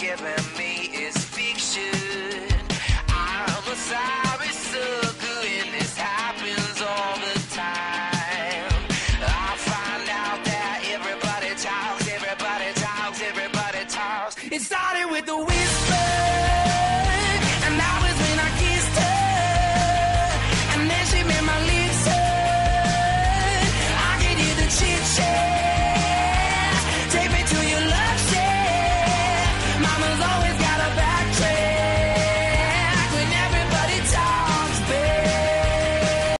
giving me is fiction. I'm a sorry sucker, and this happens all the time. I find out that everybody talks, everybody talks, everybody talks. It started with a whisper. summer's always got